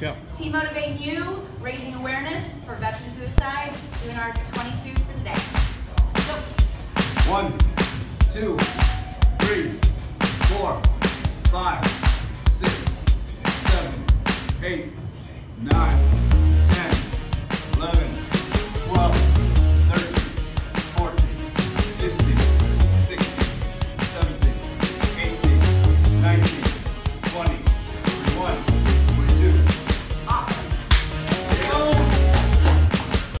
Yeah. Team Motiv8nu, raising awareness for veteran suicide, doing our 22 for today. Go. One, two, three, four, five, six, seven, eight, nine.